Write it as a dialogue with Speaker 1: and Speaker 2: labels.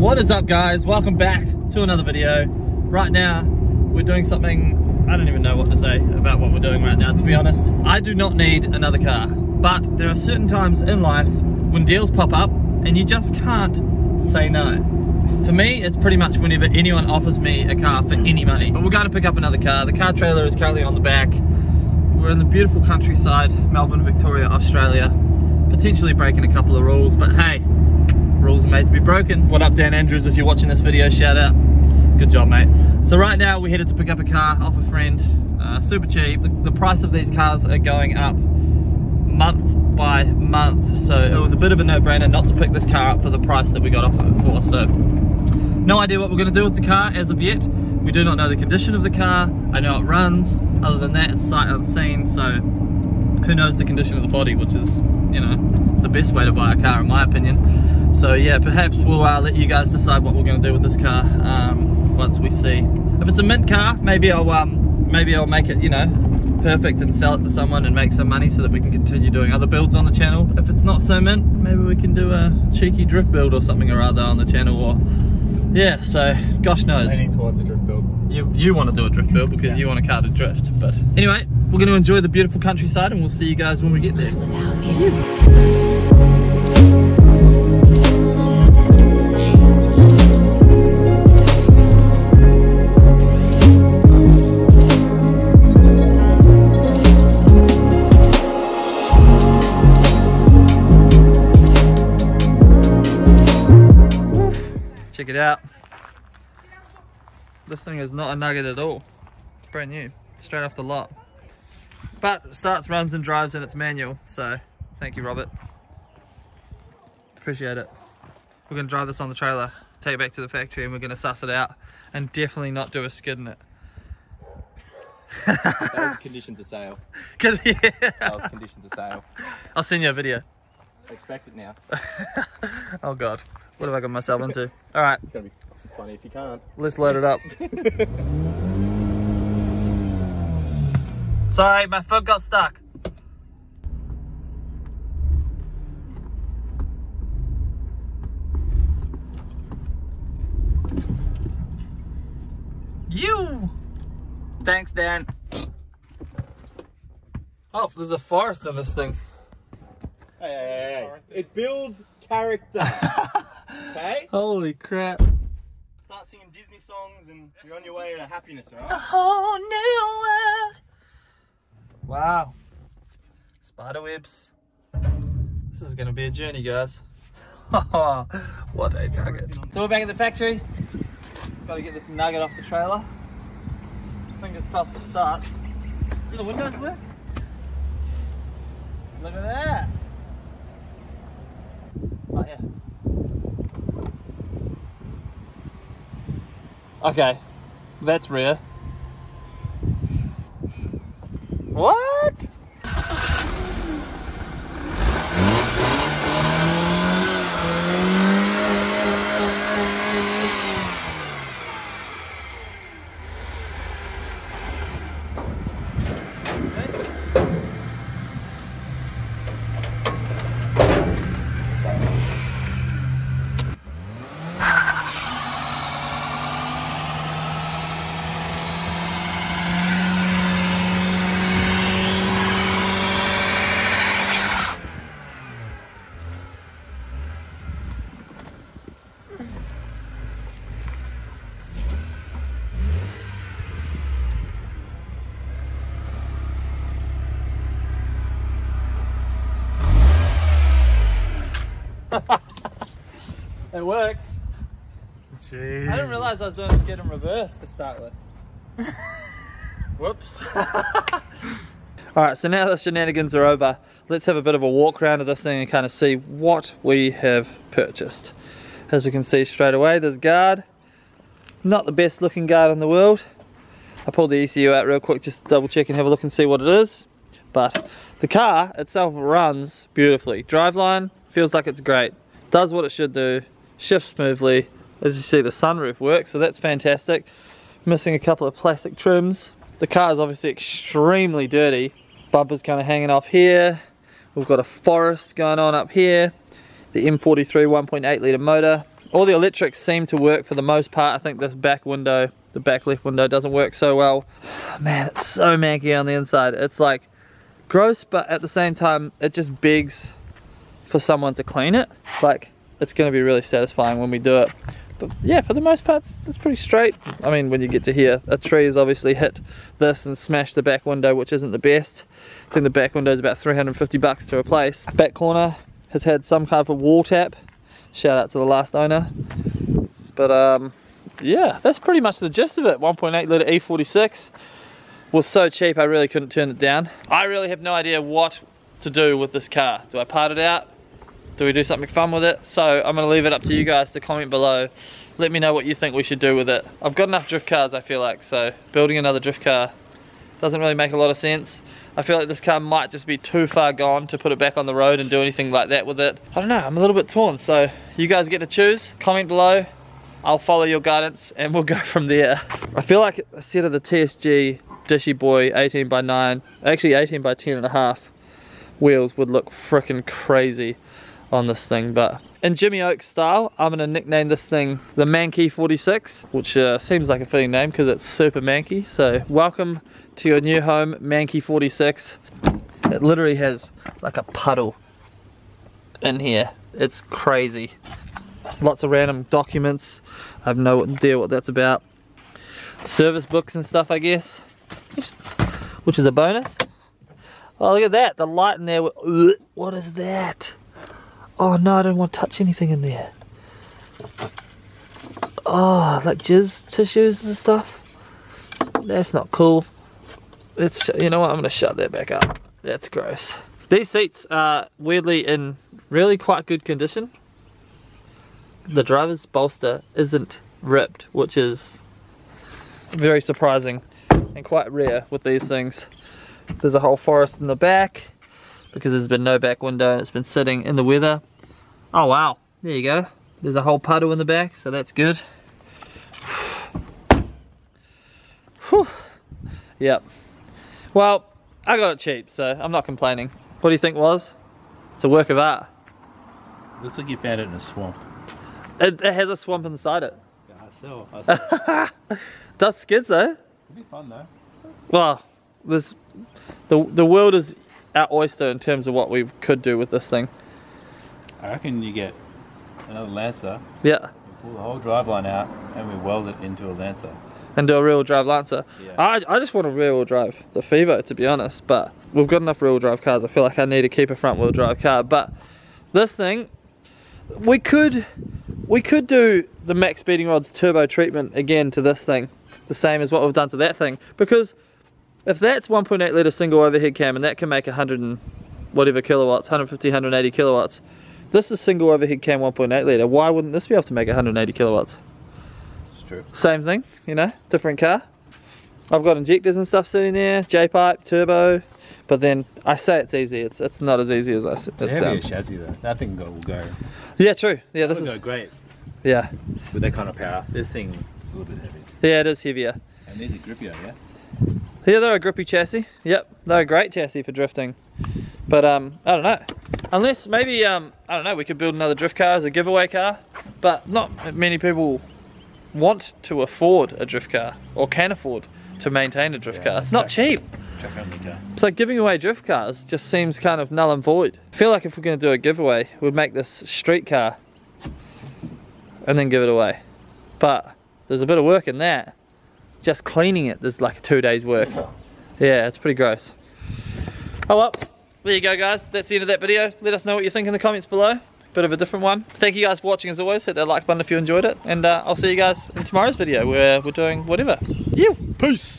Speaker 1: What is up guys? Welcome back to another video. Right now, we're doing something, I don't even know what to say about what we're doing right now to be honest. I do not need another car, but there are certain times in life when deals pop up and you just can't say no. For me, it's pretty much whenever anyone offers me a car for any money. But we're going to pick up another car. The car trailer is currently on the back. We're in the beautiful countryside, Melbourne, Victoria, Australia. Potentially breaking a couple of rules, but hey, rules are made to be broken. What up Dan Andrews, if you're watching this video, shout out. Good job mate. So right now we're headed to pick up a car off a friend, uh, super cheap. The, the price of these cars are going up month by month. So it was a bit of a no-brainer not to pick this car up for the price that we got off it for. So no idea what we're gonna do with the car as of yet. We do not know the condition of the car. I know it runs. Other than that, it's sight unseen. So who knows the condition of the body, which is, you know, the best way to buy a car in my opinion. So yeah, perhaps we'll uh, let you guys decide what we're gonna do with this car um, once we see. If it's a mint car, maybe I'll um, maybe I'll make it, you know, perfect and sell it to someone and make some money so that we can continue doing other builds on the channel. If it's not so mint, maybe we can do a cheeky drift build or something or other on the channel or yeah, so gosh knows.
Speaker 2: Leaning towards a drift build.
Speaker 1: You, you want to do a drift build because
Speaker 2: Yeah.
Speaker 1: you want a car to drift. But anyway, we're going to enjoy the beautiful countryside and we'll see you guys when we get there. Check it out. This thing is not a nugget at all. It's brand new, straight off the lot. But it starts, runs and drives and it's manual, so thank you Robert. Appreciate it. We're gonna drive this on the trailer, take it back to the factory and we're gonna suss it out and definitely not do a skid in it.
Speaker 3: That was condition to sale.
Speaker 1: yeah,
Speaker 3: That was condition to sale.
Speaker 1: I'll send you a video.
Speaker 3: Expect it now.
Speaker 1: Oh God, what have I got myself into? All right,
Speaker 3: It's gonna be funny if you can't.
Speaker 1: let's load it up. Sorry, my foot got stuck. You! Thanks, Dan. Oh, there's a forest in this thing.
Speaker 3: Hey, hey, hey. It builds character. okay?
Speaker 1: Holy crap.
Speaker 3: Start singing Disney songs and you're on your way to happiness,
Speaker 1: A
Speaker 3: alright?
Speaker 1: whole new world. Wow. Spider webs. This is gonna be a journey, guys. what a nugget. So we're back at the factory. Gotta get this nugget off the trailer. Fingers crossed for start. Do the windows work? Look at that. Okay, that's rare. What? It works.
Speaker 2: Jeez.
Speaker 1: I didn't realize I was doing a skid in reverse to start with. Whoops. Alright, so now the shenanigans are over, let's have a bit of a walk around of this thing and kind of see what we have purchased. As you can see straight away, there's guard. Not the best looking guard in the world. I pulled the ECU out real quick just to double check and have a look and see what it is. But the car itself runs beautifully. Driveline feels like it's great. Does what it should do, shifts smoothly. As you see the sunroof works, so that's fantastic. Missing a couple of plastic trims. The car is obviously extremely dirty. Bumpers kind of hanging off here. We've got a forest going on up here. The M43 1.8 litre motor all the electrics seem to work for the most part. I think this back window, the back left window doesn't work so well. Man, it's so manky on the inside. It's like gross, but at the same time, it just begs for someone to clean it. Like, it's gonna be really satisfying when we do it. But yeah, for the most part, it's, it's pretty straight. I mean, when you get to here, a tree has obviously hit this and smashed the back window, which isn't the best. I think the back window is about 350 bucks to replace. Back corner has had some kind of a wall tap. Shout out to the last owner. But um, yeah, that's pretty much the gist of it. 1.8 litre E46 was so cheap I really couldn't turn it down. I really have no idea what to do with this car. Do I part it out? Do we do something fun with it? So I'm gonna leave it up to you guys to comment below. Let me know what you think we should do with it. I've got enough drift cars I feel like, so building another drift car doesn't really make a lot of sense. I feel like this car might just be too far gone to put it back on the road and do anything like that with it. I don't know, I'm a little bit torn, so you guys get to choose. Comment below, I'll follow your guidance and we'll go from there. I feel like a set of the TSG Dishy Boy 18 by 9, actually 18 by 10 and a half wheels would look freaking crazy on this thing but in Jimmy Oakes style I'm gonna nickname this thing the Manky 46 which uh, seems like a fitting name because it's super manky so welcome to your new home Manky 46 it literally has like a puddle in here. It's crazy. Lots of random documents. I have no idea what that's about. Service books and stuff I guess. Which is a bonus. Oh look at that. The light in there. What is that Oh no, I don't want to touch anything in there. Oh, like jizz tissues and stuff. That's not cool. It's you know what? I'm gonna shut that back up. That's gross. These seats are weirdly in really quite good condition. The driver's bolster isn't ripped, which is very surprising and quite rare with these things. There's a whole forest in the back because there's been no back window and it's been sitting in the weather. Oh wow, there you go. There's a whole puddle in the back, so that's good. Whew. Yep. Well, I got it cheap, so I'm not complaining. What do you think was? It's a work of art.
Speaker 3: Looks like you found it in a swamp.
Speaker 1: It, it has a swamp inside it.
Speaker 3: Yeah, I. I.
Speaker 1: Does skids though.
Speaker 3: It'd be fun though.
Speaker 1: Well, this the the world is our oyster in terms of what we could do with this thing.
Speaker 3: I reckon you get another Lancer,
Speaker 1: Yeah.
Speaker 3: pull the whole driveline out, and we weld it into a Lancer.
Speaker 1: And do a rear drive Lancer.
Speaker 3: Yeah.
Speaker 1: I, I just want a rear wheel drive, the Fevo to be honest, but we've got enough rear wheel drive cars. I feel like I need to keep a front wheel drive car, but this thing, we could, we could do the max speeding rods turbo treatment again to this thing, the same as what we've done to that thing, because if that's 1.8 litre single overhead cam and that can make 100 and whatever kilowatts, 150, 180 kilowatts, this is single overhead cam 1.8 litre, why wouldn't this be able to make 180 kilowatts?
Speaker 3: It's true.
Speaker 1: Same thing, you know, different car. I've got injectors and stuff sitting there, J-pipe, turbo, but then I say it's easy, it's it's not as easy as I s-
Speaker 3: It's
Speaker 1: it
Speaker 3: a heavier
Speaker 1: sounds.
Speaker 3: chassis though. That thing go, will go.
Speaker 1: Yeah, true. Yeah, this
Speaker 3: This
Speaker 1: is
Speaker 3: go great
Speaker 1: yeah,
Speaker 3: with that kind of power. This thing is a little bit heavy.
Speaker 1: yeah, it is heavier.
Speaker 3: And these are grippier, yeah?
Speaker 1: Yeah, they're a grippy chassis. Yep, they're a great chassis for drifting. But um, I don't know. Unless maybe um, I don't know, we could build another drift car as a giveaway car. But not many people want to afford a drift car or can afford to maintain a drift
Speaker 3: Yeah,
Speaker 1: car. It's not cheap.
Speaker 3: Truck only car.
Speaker 1: So giving away drift cars just seems kind of null and void. I feel like if we're going to do a giveaway, we'd make this street car and then give it away. But there's a bit of work in that. Just cleaning it, there's like two days work. Yeah, it's pretty gross. Oh well, there you go guys. That's the end of that video. Let us know what you think in the comments below. Bit of a different one. Thank you guys for watching as always. Hit that like button if you enjoyed it. And uh, I'll see you guys in tomorrow's video where we're doing whatever. You. Peace.